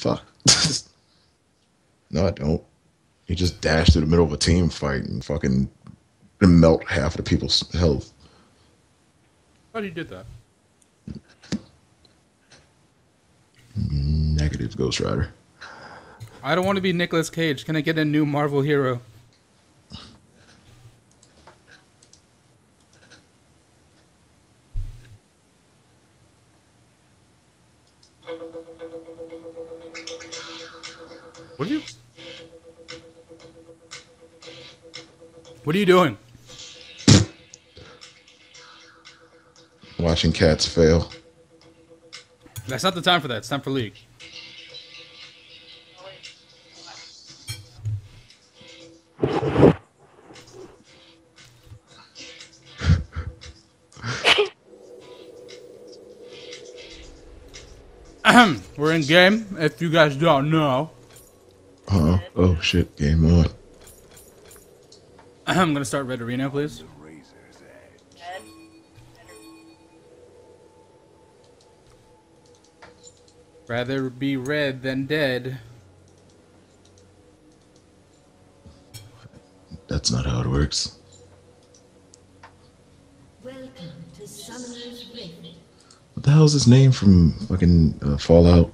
Fuck. no, I don't. He just dashed through the middle of a team fight and fucking melt half of the people's health. How do you did that? Negative Ghost Rider. I don't want to be Nicolas Cage. Can I get a new Marvel hero? What are you doing? Watching cats fail. That's not the time for that. It's time for League. We're in game. If you guys don't know, Uh oh shit, game on. I'm gonna start Red Arena, please. Rather be red than dead. That's not how it works. Welcome to Summoner's Rift. What the hell's his name from fucking uh, Fallout?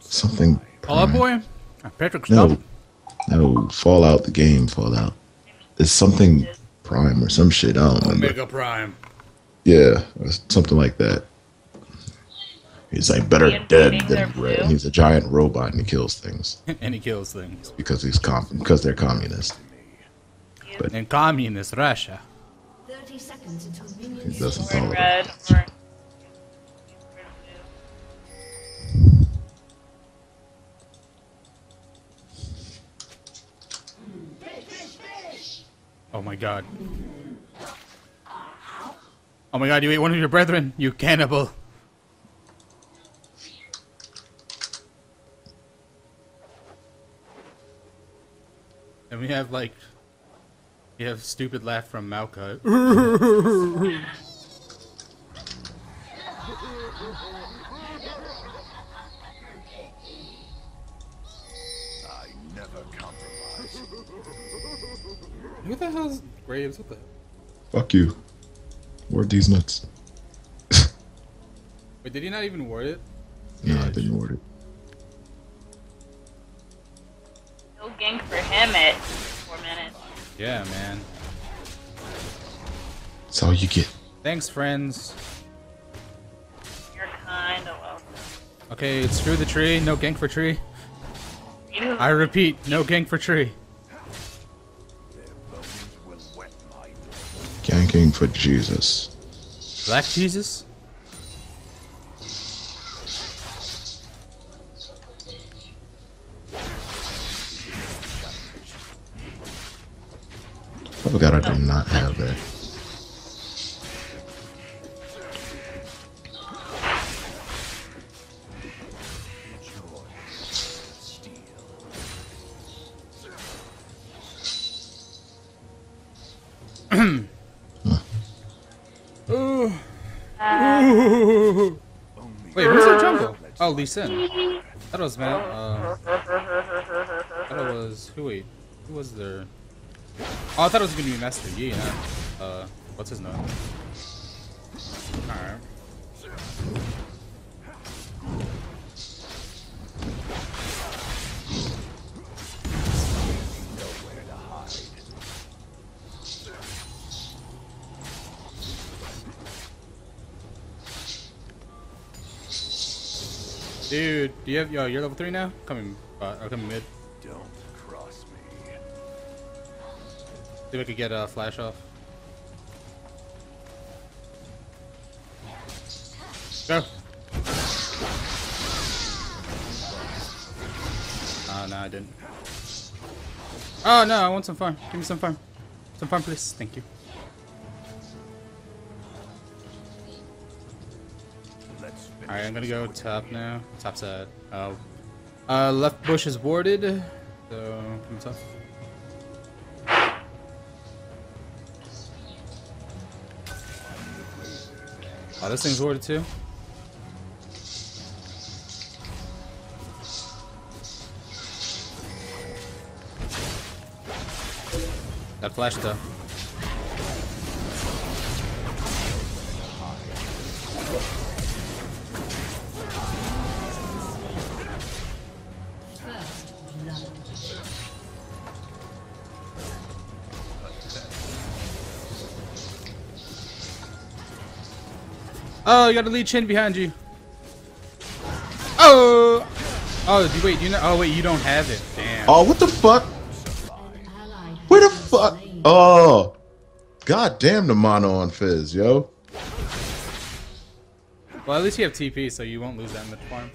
Something. Fall Out Prime. Boy? Uh, Patrick Stump? no, Fallout, the game Fallout. It's something Prime or some shit. I don't remember. Omega Prime. Yeah, or something like that. He's like better dead than red. blue? He's a giant robot and he kills things and he kills things. because he's com- because they're communist. But In communist Russia. 30 seconds until he doesn't spawn. follow. Red Oh my god. Oh my god, you ate one of your brethren, you cannibal. And we have like we have stupid laugh from Malka. Who the hell's Graves? What the Fuck you. Word these nuts. Wait, did he not even word it? No, I didn't word it. no gank for him at four minutes. Yeah, man. That's all you get. Thanks, friends. You're kind of welcome. Okay, screw the tree. No gank for tree. I repeat, no gank for tree. For Jesus. Black Jesus? Sin. I was Mal. Uh, I was. Who wait? Who was there? Oh, I thought it was gonna be Master Yi. Uh, what's his name? You have yo? You're level three now. Coming, uh, or coming mid. Don't cross me. See if I could get a flash off. Go. Oh, no, I didn't. Oh, no, I want some farm. Give me some farm. Some farm, please. Thank you. Alright, I'm gonna go top now. Top side. Uh, uh, left bush is warded. So, comes. Oh, this thing's warded too. That flash though. Oh, you got a Lee Sin behind you. Oh! Oh, do- wait, you know? Oh, wait, you don't have it. Damn. Oh, what the fuck? Where the fuck? Oh, god damn the mono on Fizz, yo. Well, at least you have TP, so you won't lose that much farm.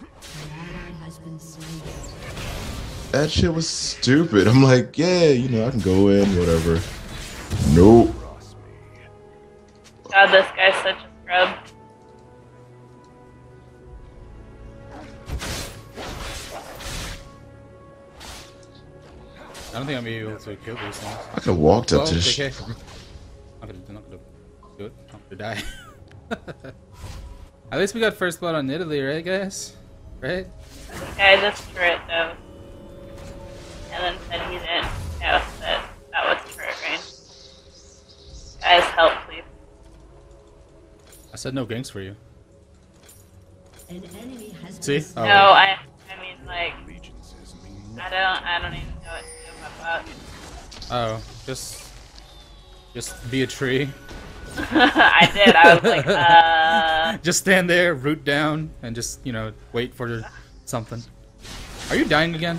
An ally has been slain. That shit was stupid. I'm like, yeah, you know, I can go in, whatever. Nope. I don't think I'm gonna be able to kill these things. I could have walked up Oh, to this. JK. shit. I'm not gonna, not gonna do it. I'm gonna die. At least we got first blood on Italy, right, guys? Right? This guy just turret though. And then said he didn't know that that was turret range. Guys, help please. I said no ganks for you. An enemy has See? slain. Oh, No, I I mean like Allegiances mean I don't I don't even know what to do about Oh, just, just be a tree. I did, I was like, uh Just stand there, root down, and just you know wait for something. Are you dying again,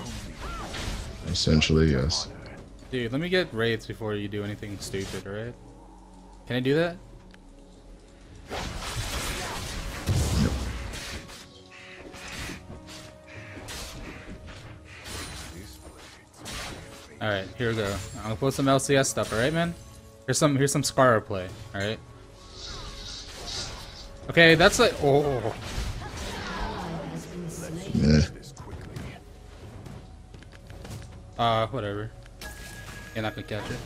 Essentially, yes. dude? Let me get wraiths before you do anything stupid, alright? Can I do that? All right, here we go. I'm gonna put some LCS stuff. All right, man. Here's some. Here's some Scarra play. All right. Okay, that's like. Oh, been slain. Yeah. uh, whatever. You're not gonna catch it.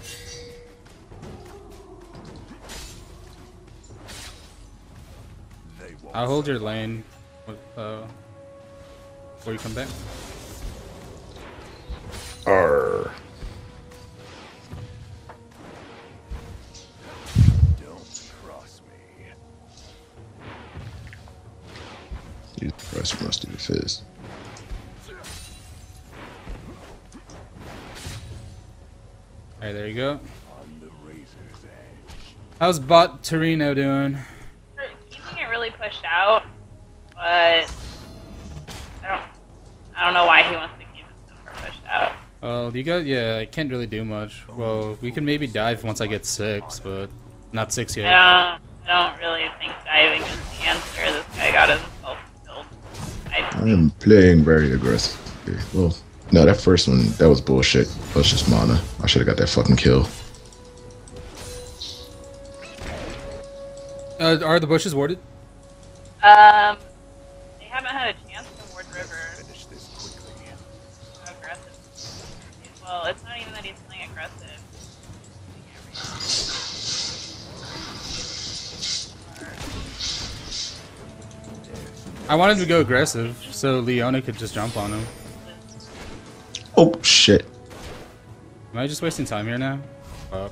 I'll hold your lane. with, Uh, before you come back. Arr. You press must do the Fizz. All right, there you go. On the razor's edge. How's bot Torino doing? We're keeping it really pushed out, but I don't I don't know why he wants to keep it super pushed out. Well, you got yeah. I can't really do much. Well, we can maybe dive once I get six, but not six I yet. don't I don't really think diving is the answer. This guy got himself killed. I, I am playing very aggressive. Well, no, that first one, that was bullshit. That was just mana. I should have got that fucking kill. Uh, are the bushes warded? um, I wanted to go aggressive, so Leona could just jump on him. Oh, shit. Am I just wasting time here now? Uh,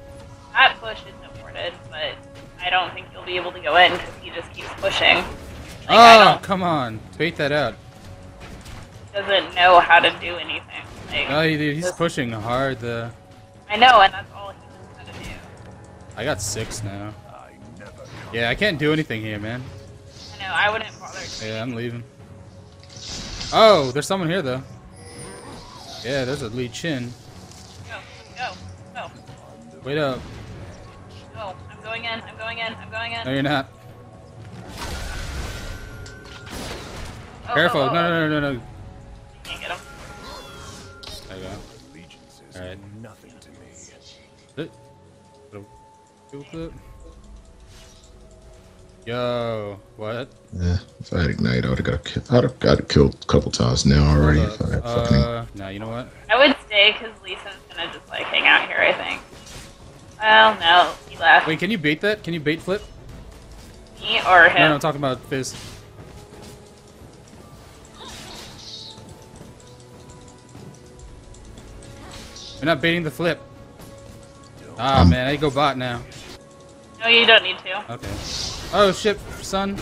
That push isn't warded, but I don't think you'll be able to go in because he just keeps pushing. Like, oh, come on. Bait that out. doesn't know how to do anything. Like, Oh, dude, he's This- pushing hard. though. I know, and that's all he knows how to do. I got six now. I never. Yeah, I can't do anything here, man. I know, I wouldn't bother. Yeah, I'm leaving. Oh, there's someone here though. Yeah, there's a Lee Sin. Go, go, go, Wait up. go. I'm going in, I'm going in, I'm going in. No, you're not. Oh, oh Careful. oh, oh, No, oh. no, no, no, no. Can't get him. There you go. Allegiances Alright. nothing to me. Sit. Little- little clip. Yo, what? Yeah, if I had Ignite, I would have got, ki- I'd have got killed a couple times now already. Hold If I had fucking Uh, nah, you know what? I would stay because Lisa's gonna just like hang out here, I think. Well, no, he left. Wait, can you bait that? Can you bait flip? Me or him? No, no, I'm talking about Fizz. You're not baiting the flip. Ah man, I go bot now. No, you don't need to. Okay. Oh shit, son.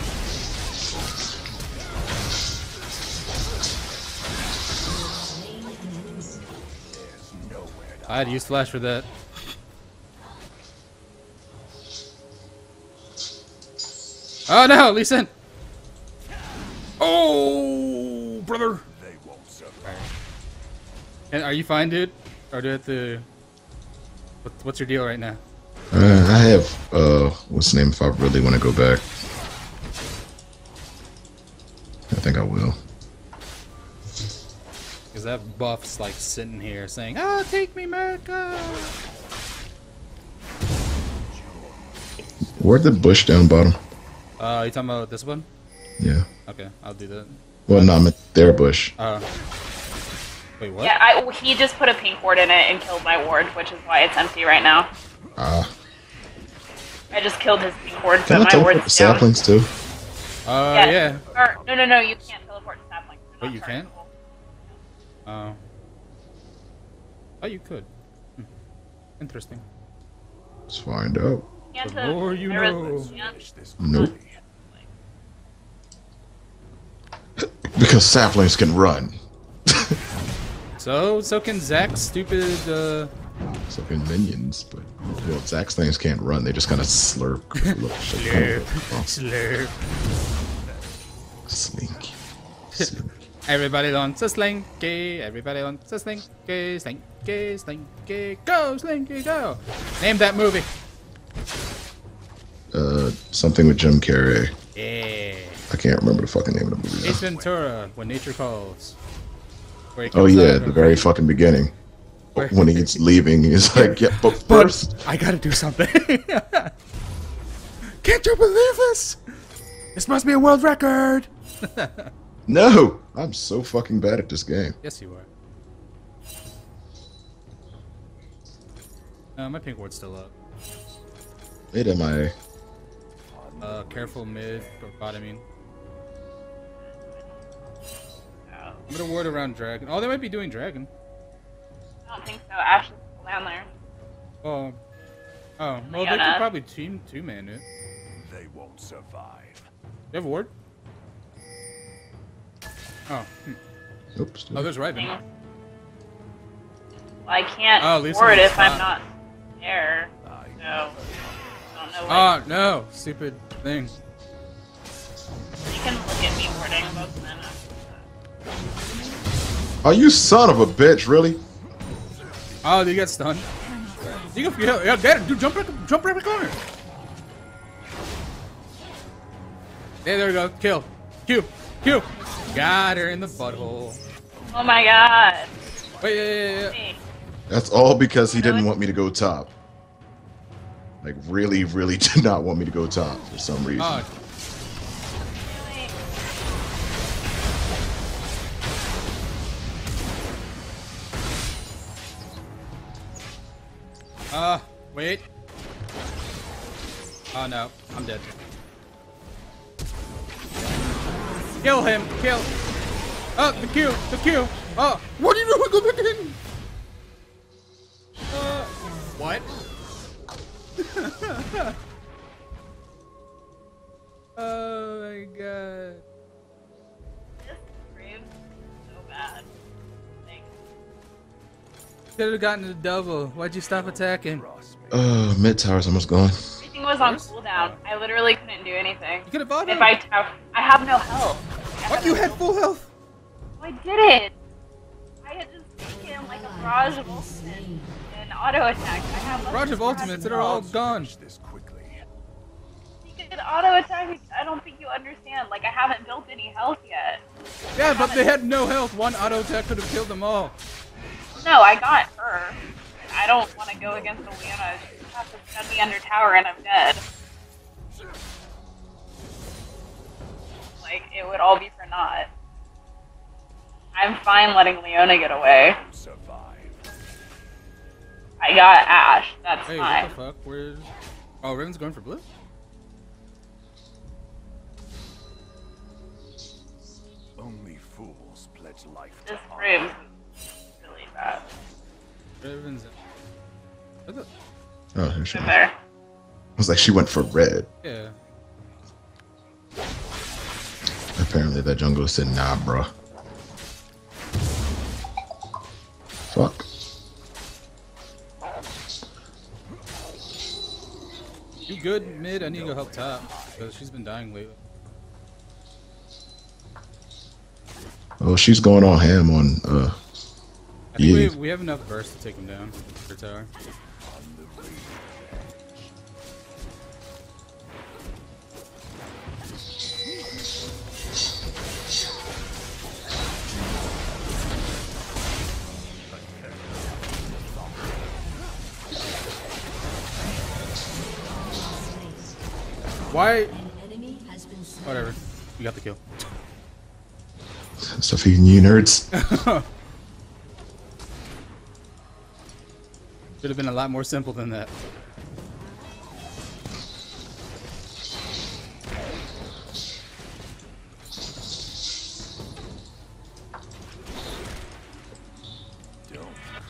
I had to use flash for that. Oh no, Listen. Oh, brother! They won't survive. And are you fine, dude? Or do you have to... What's your deal right now? Uh, I have uh, what's the name? If I really want to go back, I think I will. Because that buff's like sitting here saying, "Ah, take me, America." Where'd the bush down bottom? Uh, you talking about this one? Yeah. Okay, I'll do that. Well, no, I meant their bush. Uh, wait, what? Yeah, I, he just put a pink ward in it and killed my ward, which is why it's empty right now. Ah, I just killed his pink ward, can I but my teleport ward's the down. saplings too? Uh, Yes. yeah. Or, no, no, no, you can't teleport saplings. They're Wait, you can't? chargeable. Oh. Oh, you could. Hmm. Interesting. Let's find out. You The more you know. yeah. Finish this Nope. Because saplings can run. So, so can Zac's stupid, uh... So can minions, but well, Zac's things can't run. They just kind of slurp. Slurp. Slurp. Slinky. Slinky. Everybody wants a slinky. Everybody wants a slinky. Slinky, slinky. Go, slinky, go. Name that movie. Uh, something with Jim Carrey. Yeah. I can't remember the fucking name of the movie. Ace. Ventura, When Nature Calls. Oh yeah, out at of- the very fucking beginning. Where- When he's leaving, he's like, "Yeah, but But first, I gotta do something. Can't you believe this? This must be a world record. no, I'm so fucking bad at this game." Yes, you are. Uh, my pink ward's still up. It Mid MIA. Uh, careful mid or bot. I mean, I'm gonna ward around dragon. Oh, they might be doing dragon. I don't think so. Ashe is still down there. Oh, oh. Well, they could probably team two man it. They won't survive. You have a ward. Oh, hmm. Oops. oh, there's Riven. Well, I can't Oh, Lisa ward was if I'm not there. I So, I don't know what. Oh no, stupid thing. you can look at me warding most of them. Oh, you son of a bitch! Really? Oh, you get stunned. You go, yeah, yeah, get it, dude. Jump, right- jump right in the corner. Yeah, there we go. Kill. Q. Q. Got her in the butthole. Oh my god. Wait, yeah, yeah, yeah. That's all because he didn't want me to go top. Like, really, really did not want me to go top for some reason. Oh, uh, wait. Oh no, I'm dead. Kill him. Kill. Oh, the Q. The Q. Oh, what are you doing? Go back in. Could have gotten the double. Why'd you stop attacking? Trust me. Uh, mid tower's almost gone. everything was on cooldown. I literally couldn't do anything. You could have bought If him. I ta- I have no health. I What? You no had health. full health. I did it. I had just taken like a barrage of ultimates and auto attack. I have Barrage of ultimates that are all gone. This quickly. You could auto attack. I don't think you understand. Like I haven't built any health yet. Yeah, but they had no health. One auto attack could have killed them all. No, I got her. I don't want to go against the Leona. She has to send me under tower and I'm dead. Like it would all be for naught. I'm fine letting Leona get away. I got Ashe. That's Hey, fine. what the fuck? Where's... Oh, Riven's going for blue? Only fools pledge life to This room is really bad. Riven's... What the... Oh, here she went. There. I was like, she went for red. Yeah. Apparently, that jungle said, nah, bruh. Fuck. You good mid? I need to go help top because she's been dying lately. Oh, she's going on ham on, uh, I think we, Yeah. we have enough burst to take him down. For tower. Why? An enemy has been slain. Whatever. You got the kill. stuff you you nerds. Should have been a lot more simple than that.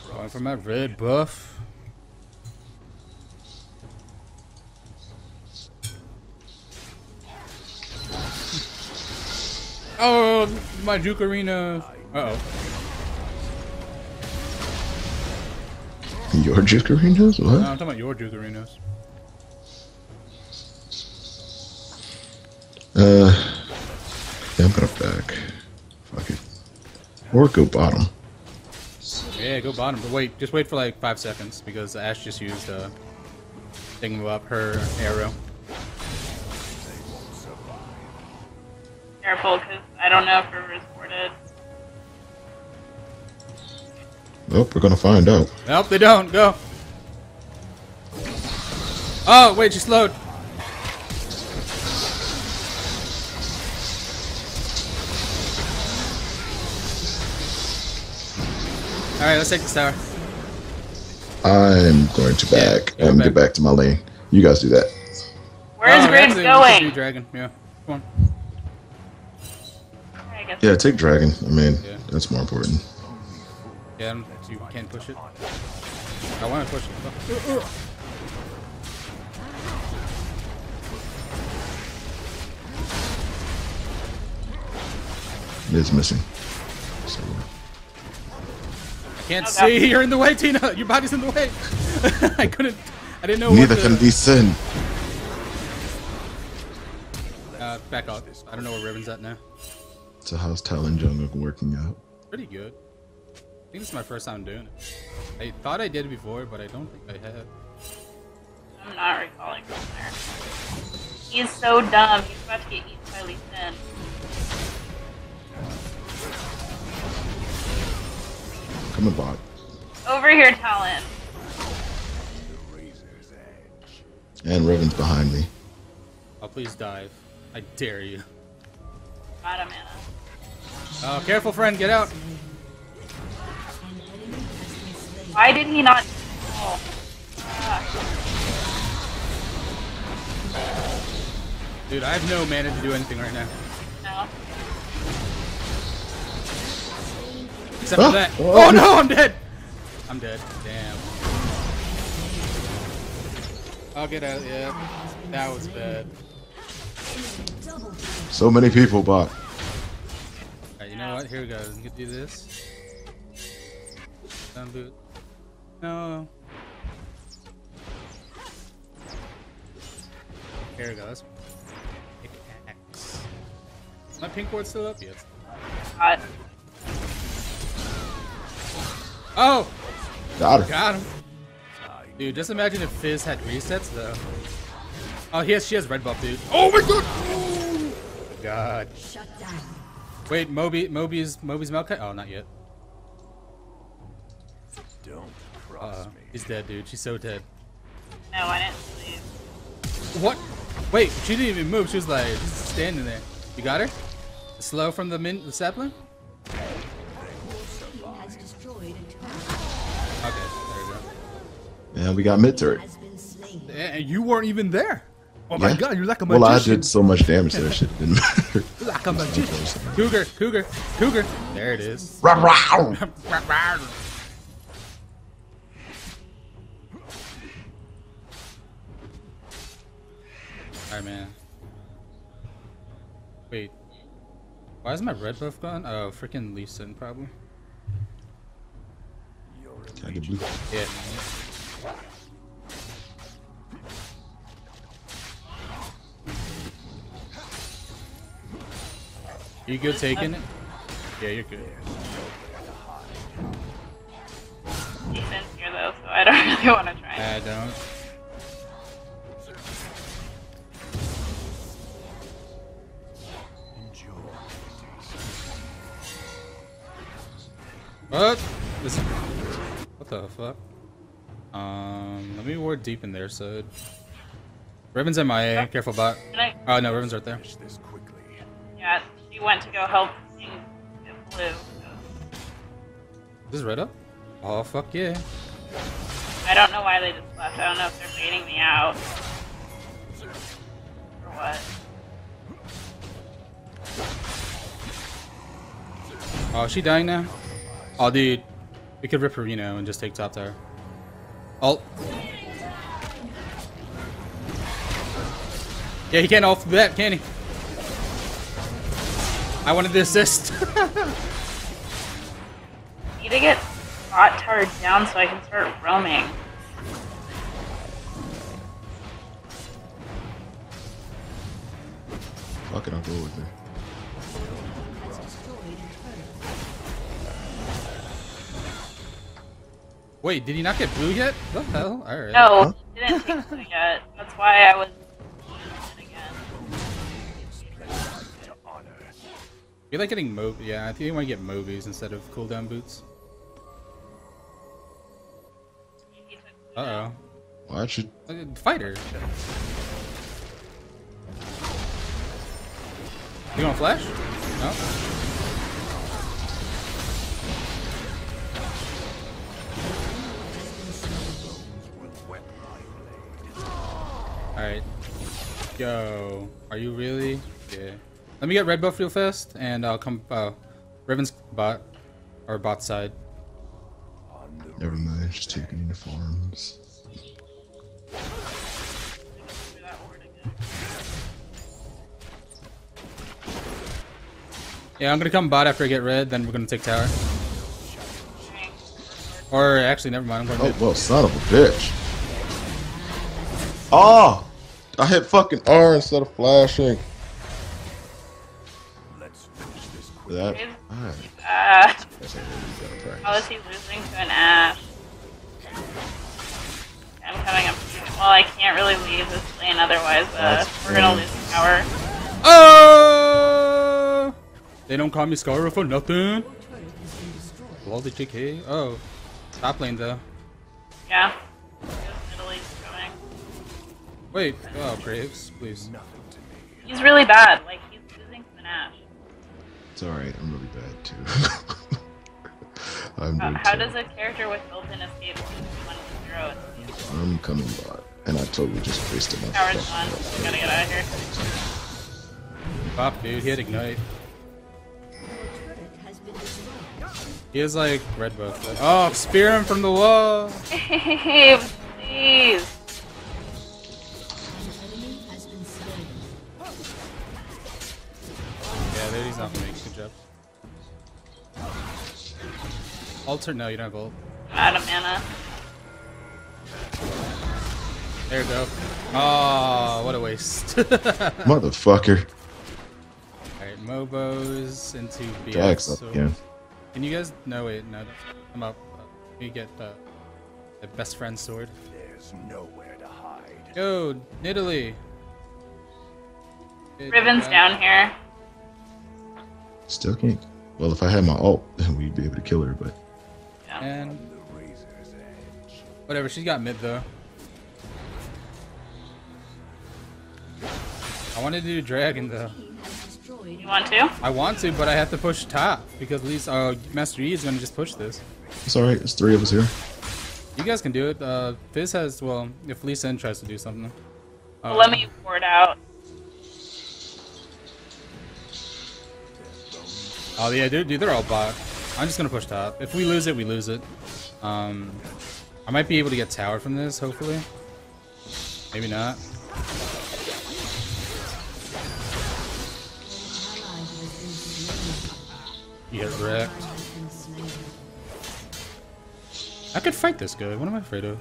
Going for my red buff. Oh, my Duke Arena. Uh oh. Your Jukarinas? No, What? I'm talking about your Duke Uh, yeah, I'm gonna back. Fuck it. Or go bottom. Yeah, go bottom. But wait, just wait for like five seconds because Ashe just used uh, thinking up her arrow. Careful, because I don't know if Riven's Well, we're gonna find out. Nope, they don't. Go. Oh, wait, she slowed. Alright, let's take this tower. I'm going to back Yeah, and back. get back to my lane. You guys do that. Where's oh, Riggs actually, we going? Dragon, yeah. Come on. Yeah, take dragon. I mean, Yeah. that's more important. Yeah, I'm- you can't push it. I want to push it. It is missing. So, I can't see. You're in the way, Tina. Your body's in the way. I couldn't. I didn't know neither what can to, descend. uh, back off. I don't know where Riven's at now. So how's Talon Jungle working out? Pretty good. I think this is my first time doing it. I thought I did before, but I don't think I have. I'm not recalling from there. He's so dumb. He's about to get eaten by Lee Sin. Come and bot. Over here, Talon. And Riven's behind me. Oh, please dive. I dare you. Got a mana. Oh, careful, friend. Get out. Why did he not? Oh. Dude, I have no mana to do anything right now. No. Except Ah! for that. Oh. Oh no, I'm dead. I'm dead. Damn. I'll get out. Yeah, that was bad. So many people bot. Alright, you know what? Here we go. We can do this. Down boot. No. Here we go. Let's my pink ward still up? Yes. God. Oh! Got her. Got him. Dude, just imagine if Fizz had resets though. Oh, he has, she has red buff, dude. Oh my god! Oh, god. Shut down. Wait, Moby, Moby's, Moby's Maokai? Oh, not yet. Don't cross Uh, he's dead, dude. She's so dead. No, I didn't leave. What? Wait, she didn't even move. She was like just standing there. You got her? Slow from the min, the sapling? Team has destroyed a turret. Okay, there we go. And we got mid turret. Has been slain. And you weren't even there. Oh my Yeah. god, you're like a magician. Well, I did so much damage there, shit didn't matter. like a magician. Cougar, cougar, cougar. There it is. Alright, man. Wait. Why is my red buff gone? Oh, freaking Lee Sin, probably. Can I get blue? Yeah. You good taking it? Yeah, you're good. Decent here though, so I don't really want to try. I don't. What? This. What the fuck? Um, let me ward deep in there, so. Riven's MIA. Careful, bot. Can I- Oh no, Riven's right there. Finish this quickly. Yeah, she went to go help King get blue. Is this red up? Oh fuck yeah. I don't know why they just left. I don't know if they're baiting me out. Or what. Oh, is she dying now? Oh, dude. We could rip her Reno and just take top tower. Ult. Yeah, he can't off that, can he? I wanted the assist. Need to get bot tower down so I can start roaming. Fuck it, I'll go with her. Wait, did he not get blue yet? What the hell? Alright. No, didn't take blue yet. That's why I was using it again. To honor. You like getting Mob? Yeah, I think you want to get Mobies instead of cooldown boots. He took blue Uh now. oh. Why should Fighter. You want flash? No. Alright. Yo. Are you really? Yeah. Let me get red buff real fast, and I'll come. Uh, Riven's bot. Or bot side. Never mind? Just taking uniforms. Through that ward. Yeah, I'm gonna come bot after I get red, then we're gonna take tower. Or actually, never mind. I'm going Oh mid. well, son of a bitch. Oh, I hit fucking R instead of flashing. Let's finish this quickly. That. Is- Alright. Guess really how is he losing to an Ashe? I'm coming up. Well, I can't really leave this lane, otherwise uh, That's we're gonna lose power. Oh! They don't call me Scarra for nothing. Turret has been destroyed. Lol, the JK. Oh. Top lane though. Yeah. Because Italy's coming. Wait. Oh, Graves, please. Nothing to me. He's really bad. Like he's losing to an Ashe. It's alright. I'm really bad too. I'm How, doing how too. does a character with built-in escape one to zero? I'm coming bot, and I totally just wasted my. Tower's fucking- gone. We gotta get out of here. Pop, dude. He had ignite. Your turret has been destroyed. He has like red buff. Oh, spear him from the wall. Dave, please. He's not gonna a good job. Alter? No, you don't have ult. I'm out of mana. There you go. Oh, what a waste. Motherfucker. Alright, Mobos into BX. Drags up so- again. Can you guys? No, wait, no. I'm up. Let me get uh, the best friend sword. There's nowhere to hide. Yo, Nidalee. Riven's down here. Still can't. Well, if I had my ult, then we'd be able to kill her. But And The razor's edge. whatever, she's got mid though. I wanted to do dragon though. Team has destroyed. You want to? I want to, but I have to push top because Lee's uh, Master E is gonna just push this. it's alright. There's three of us here. You guys can do it. Uh, Fizz has well, if Lee Sin tries to do something. Uh, Let me ward out. Oh yeah, dude, dude, they're all bot. I'm just gonna push top. If we lose it, we lose it. Um, I might be able to get tower from this, hopefully. Maybe not. You get wrecked. I could fight this guy. What am I afraid of?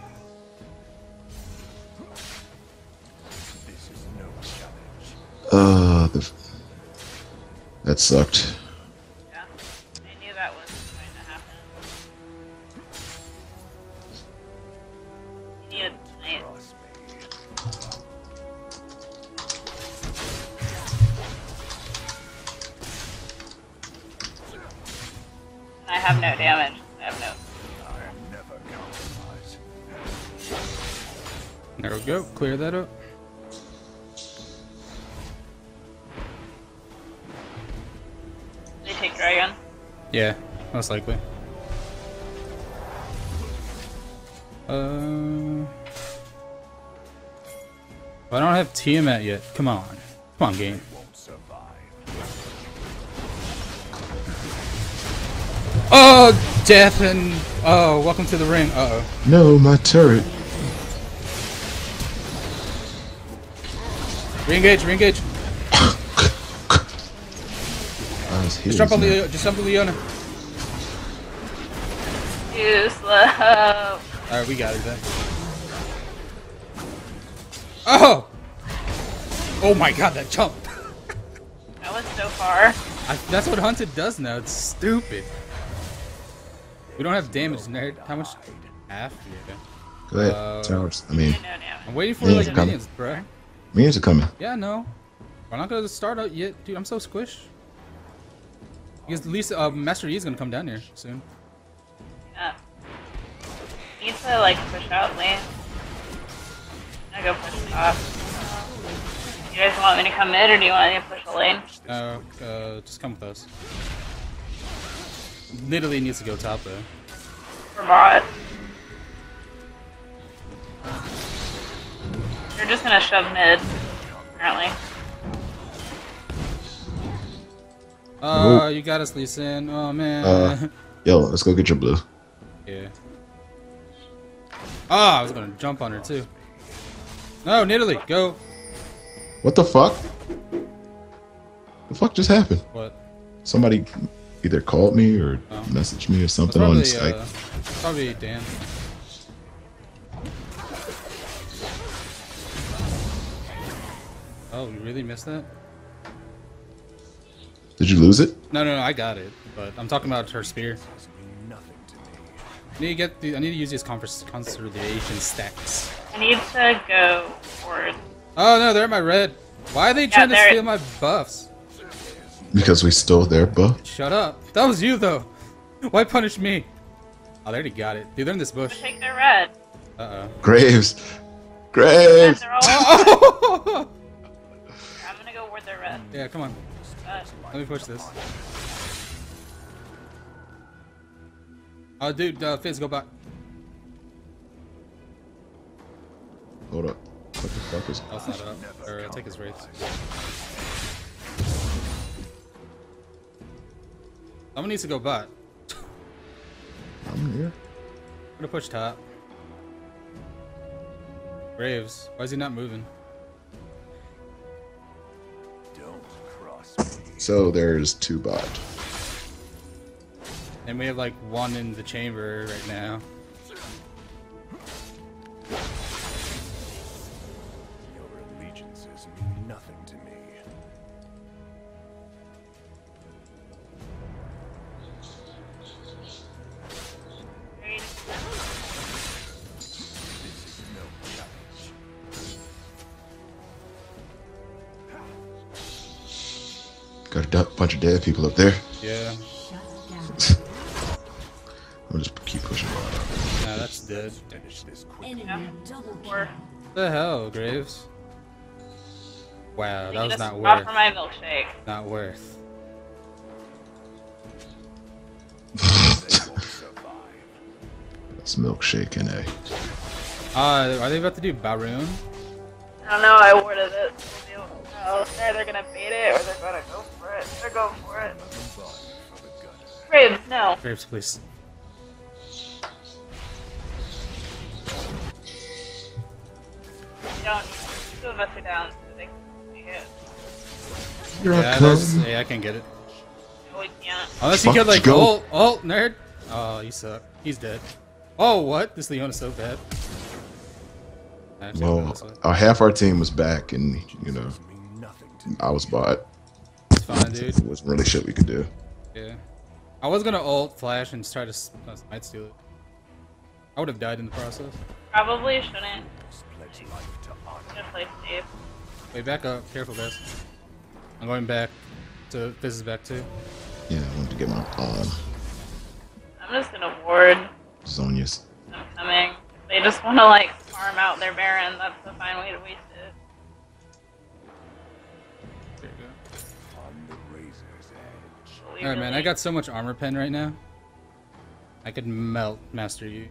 Uh, that sucked. Likely. Uh, I don't have Tiamat yet. Come on, come on, game. Oh, death and oh, welcome to the ring. Uh oh. No, my turret. Reengage, reengage. Just jump on the, just jump on Leona. Too slow. Alright, we got it then. Oh! Oh my god, that jump! That was so far. I, that's what Hunted does now. It's stupid. We don't have damage, nerd. How much? Half? Yeah. Go ahead. Uh, Towers. I mean, No, no. I'm waiting for Minions like are coming. minions, bruh. minions are coming. Yeah, no. We're not gonna start out yet, dude. I'm so squish. Because at least uh, Master Yi is gonna come down here soon. Yeah. Need to like push out lane. I'm go push top. You guys want me to come mid or do you want me to push the lane? Uh, uh, just come with us. Literally needs to go top though. For bot. You're just gonna shove mid, apparently. Uh, you got us, Lee Sin. Oh man. Uh, yo, let's go get your blue. yeah. Ah, I was gonna jump on her too. No, Nidalee, go. What the fuck? The fuck just happened? What? Somebody either called me or Oh. messaged me or something on probably, Skype. uh, probably Dan. Oh, you really missed that? Did you lose it? No, no, no, I got it. But I'm talking about her spear. I need to get the. I need to use these convers- conservation stacks. I need to go forward. Oh no, they're at my red. Why are they trying to they're- steal my buffs? Because we stole their buff. Shut up. That was you though. Why punish me? Oh, they already got it. Dude, they're in this bush. Take their red. Uh oh. Graves. Yes, Graves. they're all. oh. I'm gonna go ward their red. yeah, come on. Uh, Let me push this. Oh, dude, uh, Fizz, go back. Hold up. What the fuck is? It's not up. Or uh, take his wraiths. Someone needs to go back. I'm here. I'm gonna push top. Graves, why is he not moving? Don't cross me. So there's two bot. And we have like one in the chamber right now. Your allegiances mean nothing to me. This is no challenge. Got a bunch of dead people up there. Enemy double kill. or What the hell, Graves? Wow, that was not worth. for my milkshake. Not worth. They won't survive. That's milkshake and a. Uh, are they about to do Baron? I don't know. I warded it. We. They're either gonna bait it or they're gonna go for it. They're going for it. Run for the gutter. Graves, no. Graves, please. Don't. Two of us are down, so they can see it. Here Yeah, I that's, come. yeah, I can get it. Oh, we can't. Unless he Fuck, killed like go. ult, ult, nerd. Oh, you suck. He's dead. Oh, what? This Leon is so bad. Actually, Well, this uh, half our team was back, and you know, Mean nothing to I was bought. it's fine, dude. There wasn't really shit we could do. Yeah. I was gonna ult, flash, and try to s- uh, might steal it. I would have died in the process. Probably shouldn't. Pledge life to play safe. Wait, back up. Careful, guys. I'm going back. To this is back too. Yeah, I wanted to get my um, I'm just gonna ward Zhonya's. them coming. They just want to like farm out their Baron. That's the fine way to waste it. There you go. On the razor's edge. Alright, man. I got so much armor pen right now. I could melt Master Yi.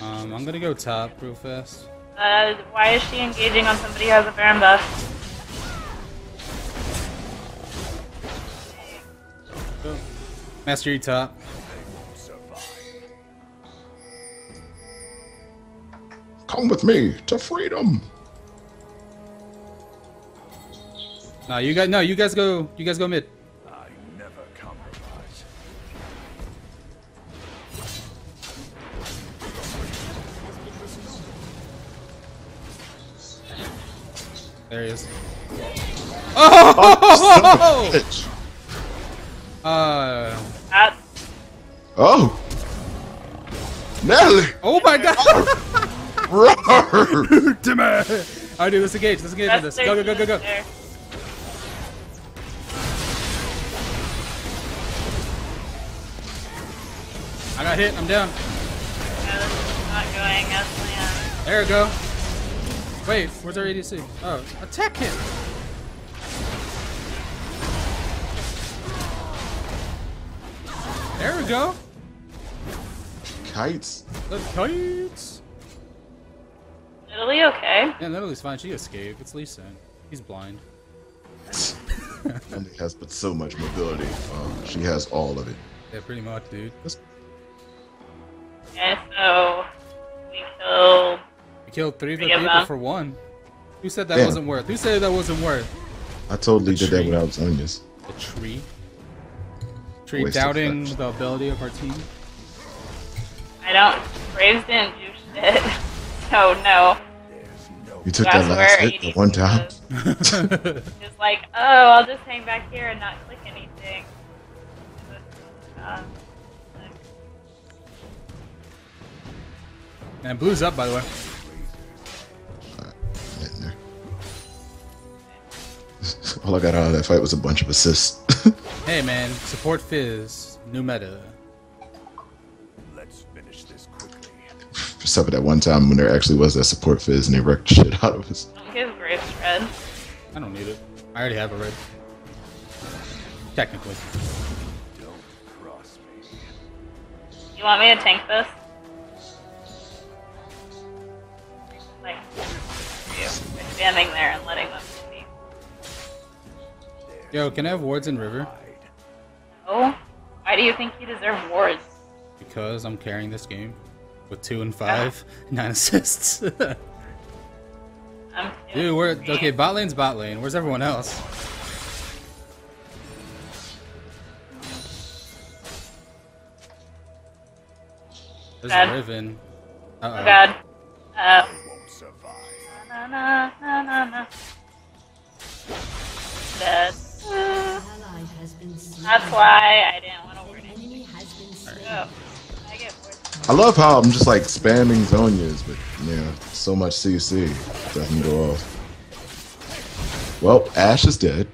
Um, I'm gonna go top real fast. Uh, why is she engaging on somebody who has a Baron buff? Go. Master Yi top. Come with me to freedom. No, you guys. No, you guys go. You guys go mid. Oh! Bitch. Uh. That's Oh, Nidalee, Oh my God! roar! Damn! Alright, dude. Let's engage. Let's engage with this. Go, go, go, go, go. there. I got hit. I'm down. Yeah, this is not going as planned. There we go. Wait, where's our ADC? Oh, attack him! There go. Kites. The kites. Nidalee okay? Yeah, Nidalee's fine. She escaped. It's Lee Sin. He's blind. Natalie has but so much mobility. Um, she has all of it. Yeah, pretty much, dude. Okay, so we killed. We killed three of the people them. for one. Who said that Damn. wasn't worth? Who said that wasn't worth? I totally The did that tree. without Zhonya's. The tree. Tree doubting the ability of our team. I don't. Graves didn't do shit. So no. You took that last hit the one time. was. Just like, oh, I'll just hang back here and not click anything. Uh, And blue's up, by the way. All I got out of that fight was a bunch of assists. Hey, man. Support Fizz. New meta. Let's finish this quickly. Except for that one time when there actually was that support fizz and they wrecked shit out of us. give Graves red. I don't need it. I already have a red. Technically. Don't cross me. You want me to tank this? Like, you standing there and letting them see. Yo, can I have wards in river? Oh, why do you think you deserve wards? Because I'm carrying this game with two and five, nine assists. I'm Dude, where? Okay, bot lane's bot lane. Where's everyone else? There's Bad. Riven. Uh Oh oh. god. Uh, na na na na na. Dead. Uh, Ally has been slain. That's why I didn't want to word An it. enemy has been slain. Oh, I get wards. I love how I'm just like spamming Zhonya's, but yeah, so much CC doesn't go off. Well, Ashe is dead.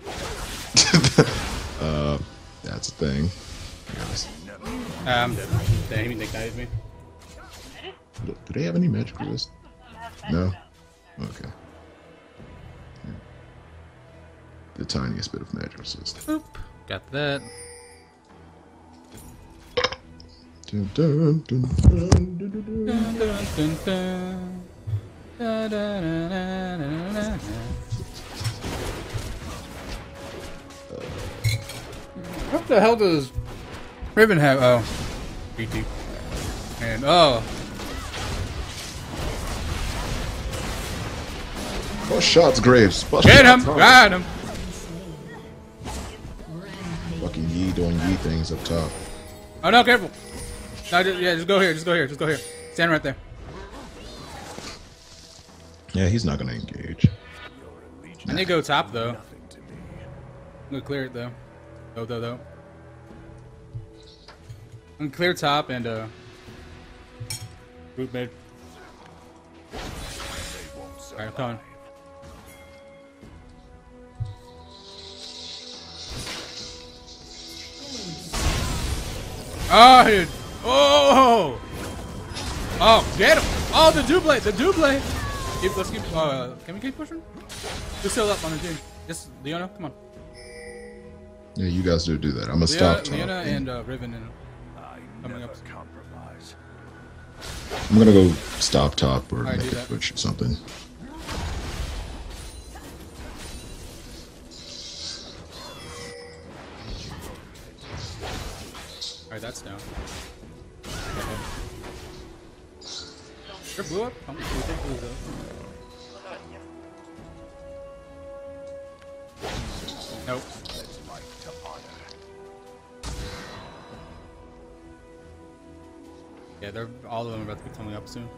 uh, that's a thing. Yes. I'm dead. Damn, ignited me. Do do they have any magic resist? No. Okay. The tiniest bit of magic resist. Boop. Got that. Dun, dun, dun. Da, da, da, da. What the hell does Riven have? Oh, BT. And oh, oh Bust shots, Graves. Get him! Got him! Doing Yi things up top. Oh no, careful! No, just, yeah, just go here, just go here, just go here. Stand right there. Yeah, he's not gonna engage. I need to go top though. I'm gonna clear it though. Though, though, though. I'm gonna clear top and uh. Root mid. They won't survive. Alright, I'm coming. Oh, dude. Oh! Oh, get him! Oh, the double, the double! Keep, let's keep, uh, can we keep pushing? Just still up on the team. Just, Leona, come on. Yeah, you guys do do that. I'm gonna Leona, stop top. Leona and uh, Riven and I Coming never up. compromise. I'm gonna go stop top or Alright, make a that. push or something. That's down. Sure, blew up? How? Nope. Yeah, they're all of them are about to be coming up soon.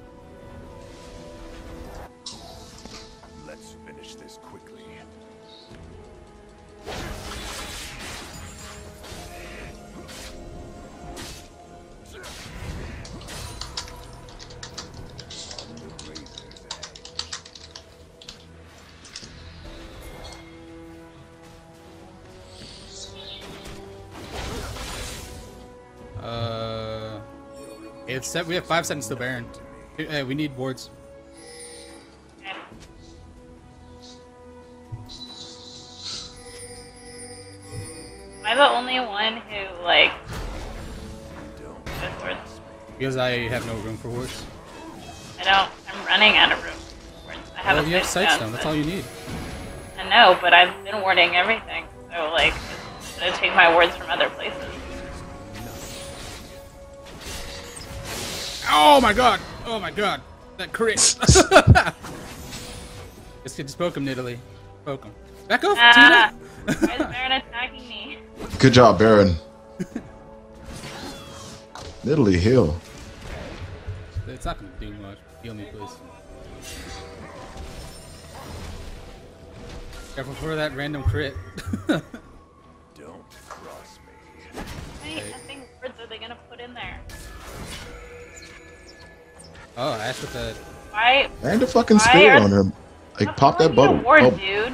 Set. We have five seconds to Baron. Hey, we need wards. Am I the only one who like Don't goes towards? Because I have no room for wards. I don't. I'm running out of room. Towards- I have Well, a you have sight sight stone. That's all you need. I know, but I've been warding everything. So like, it's gonna take my wards from other places. Oh my god! Oh my god! That crit! Just, just poke him, Nidalee. Poke him. Back off, Ah, why is Baron attacking me? Good job, Baron. Nidalee heal. it's not gonna do much. Heal me, please. Careful for that random crit. don't cross me. How many effing wards are they gonna put in there? Oh, that's with the. Why? And a fucking spear are- on him. Like, I'm pop that calling bubble. a Ward, Oh, dude.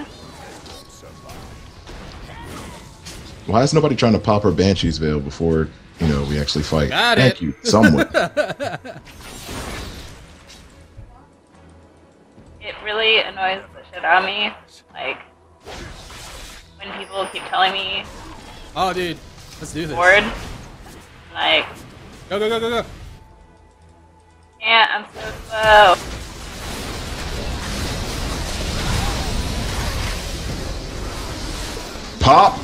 why is nobody trying to pop her Banshee's veil before, you know, we actually fight? Got Thank it. you. Someone. It really annoys the shit out of me. Like when people keep telling me Oh, dude. Let's do this. ward. Like, Go, go, go, go, go. Yeah, I'm so slow. Pop!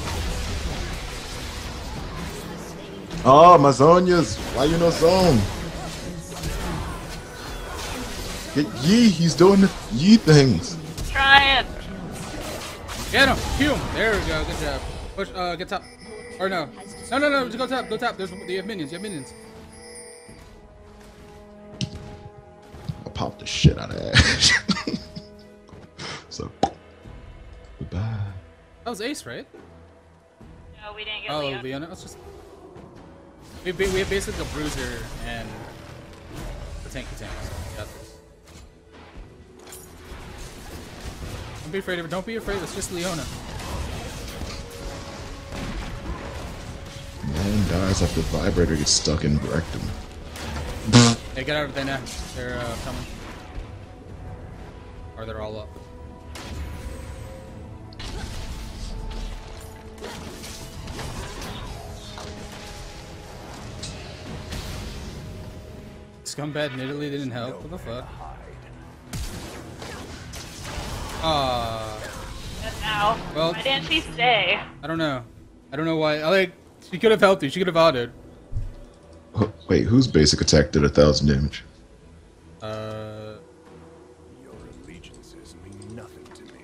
Oh, my Zhonya's. Why you no zone? Get Yi. He's doing the Yi things. Try it. Get him! Cue him! There we go. Good job. Push. Uh, get top. Or no. No, no, no. Just go top. Go top. There's. You have minions. You have minions. I popped the shit out of Ashe. so, goodbye. That was Ace, right? No, we didn't get Oh, Leon. Leona. Let's just. We have, we have basically a bruiser and a tanky tank. So we got this. Don't be afraid of it. Don't be afraid. It's just Leona. Man dies after vibrator gets stuck in rectum. Hey, get out of there now. They're uh, coming. Or they're all up. Scumbag in Italy didn't help. What the fuck? Ah, now. Well- Why didn't she stay? I don't know. I don't know why. I like. She could have helped you. She could have autoed. Wait, whose basic attack did a thousand damage? Uh. Your allegiances mean nothing to me.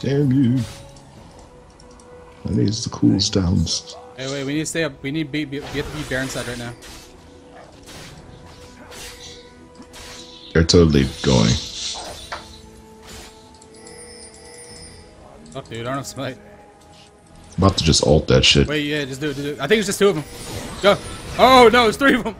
Damn you! I need the cool downs. Hey, wait, we need to stay up. We need be, be, we have to be Baron side right now. They're totally going. Oh, dude, I don't have smite. About to just alt that shit. Wait, yeah, just do it, just do it. I think it's just two of them. Go. Oh, no, it's three of them.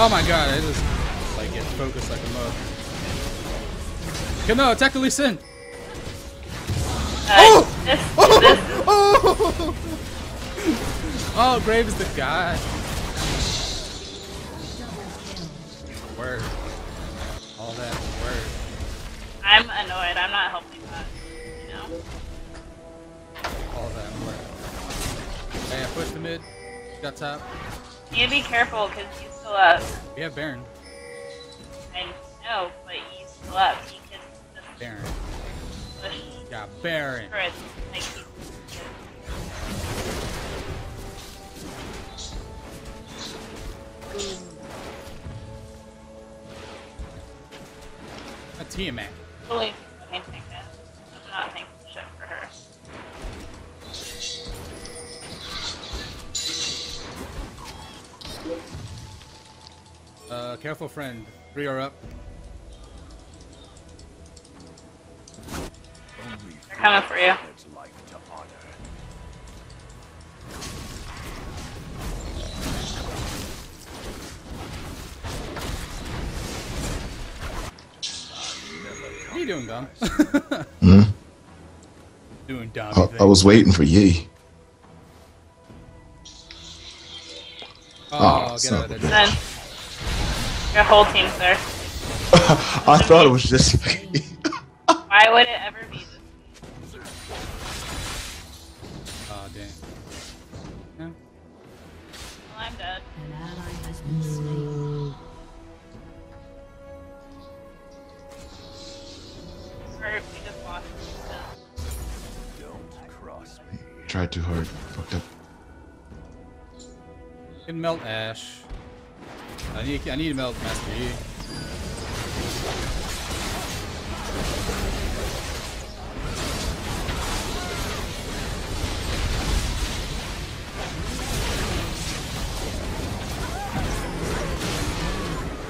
Oh my god, I just like get focused like a mug. Okay, no, attack the Lee Sin. Uh, this, this, Oh! oh, Grave is the guy. Word. All that word. I'm annoyed. I'm not helping that. You know. All that word. Hey, I pushed the mid. Got top. You be careful because he's still up. We have Baron. I know, but he's still up. He can just Baron. push Got Baron. Like, A Tiamat. Fully fucking take that. I'm not thinking shit for her. Uh, careful friend. Three are up. They're coming for you. What are you doing, Dom? Hmm? Doing Dom. I, I was waiting for Yi. Oh, Oh, get son out of of there. Then your whole team's there. I thought it was just. Why would it ever I need, melt Master Yi.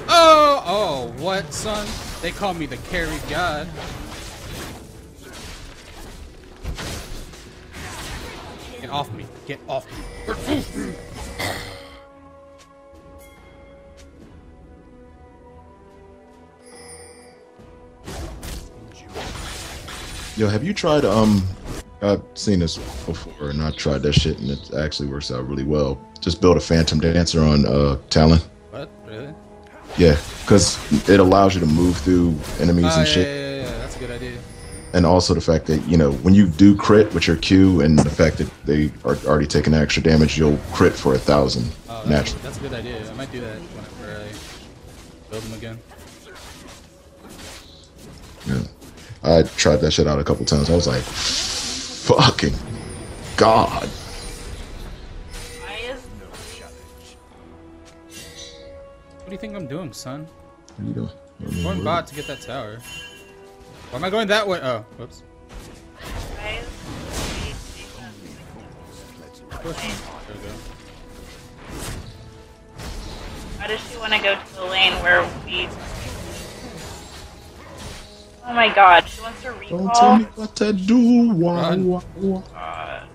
Oh, oh, what, son? They call me the carry god. Get off me. Get off me. Yo, have you tried um I've seen this before and I tried that shit and it actually works out really well. Just build a phantom dancer on uh Talon. What? Really? Yeah, because it allows you to move through enemies Oh, and yeah, shit. yeah, yeah, yeah, that's a good idea. And also the fact that, you know, when you do crit with your Q and the fact that they are already taking extra damage, you'll crit for a thousand Oh, that's, naturally. that's a good idea. I might do that whenever I build them again. Yeah. I tried that shit out a couple times. I was like, fucking God. What do you think I'm doing, son? What are you doing? I'm going bot to get that tower. Why am I going that way? Oh, whoops. why is Push. There we go. why does she want to go to the lane where we? Oh my god, she wants to recall. Don't tell me what to do. Wah, Run. wah, wah. God.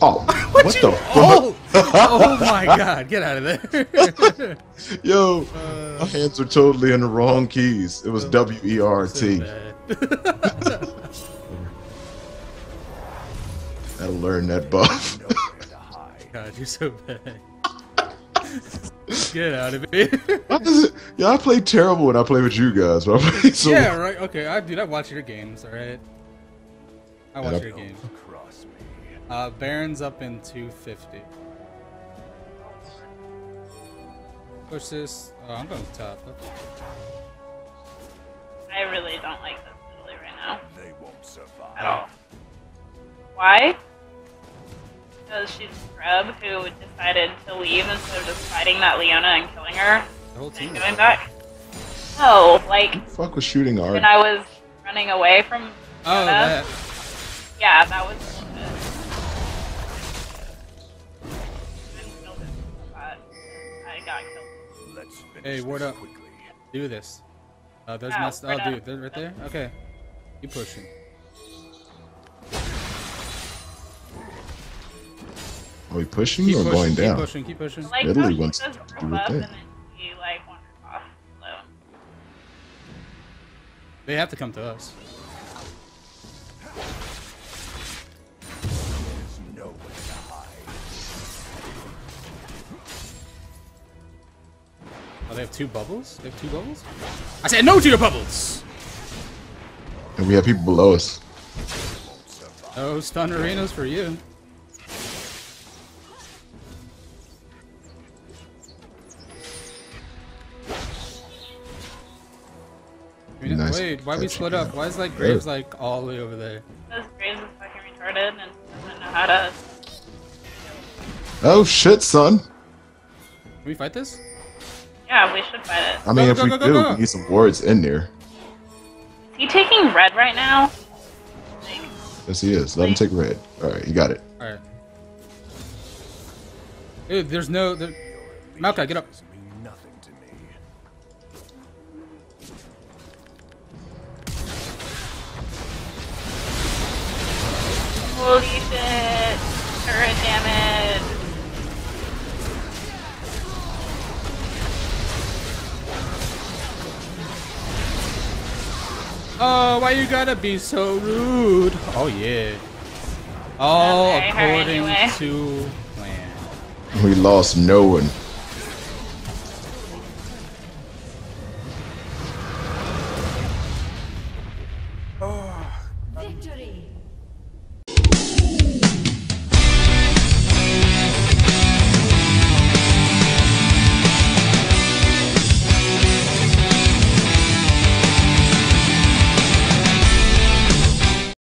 Oh, what, the? Oh! oh my god, get out of there. Yo, uh, my hands were totally in the wrong keys. It was W E R T. Bad. Gotta learn that buff. Nowhere to hide. god, you're so bad. Get out of here. Why is it- yeah, I play terrible when I play with you guys, but I play so yeah, right. Okay, I dude, I watch your games. All right. I watch your games. Cross me. Uh, Baron's up in 250. Push this. Oh, I'm going top. I really don't like this Nidalee right now They won't survive. at all. Why? Because she's a scrub who decided to leave instead of just fighting that Leona and killing her The whole team. and going back. No, like Fuck was shooting art. when I was running away from Oh, Leona. that. Yeah, that was bullshit. I killed it, but I got killed. Let's Hey, word this up. quickly. Do this. Uh, there's Ow, my. Oh, right dude, they're right there. Okay, keep pushing. Are we pushing Keep or pushing. going keep down? pushing. Keep pushing. Like Nidalee wants to do her up thing. and then she like off. So They have to come to us. There's nowhere to hide. Oh, they have two bubbles. They have two bubbles. I said no to your bubbles. And we have people below us. No stun arenas for you. I mean, Nice Wait, why we split up? Why is like Graves like all the way over there? because Graves is fucking retarded and doesn't know how to. Oh shit, son. Can we fight this? Yeah, we should fight it. I mean, Go, if go, we go, go, do, go. we need some wards in there. Is he taking red right now? Like, Yes, he is. Let him take red. All right, you got it. All right. Dude, there's no. There... Maokai, get up. Holy shit! Turret damage. Oh, why you gotta be so rude? Oh yeah. All Okay, according anyway. to plan. We lost no one.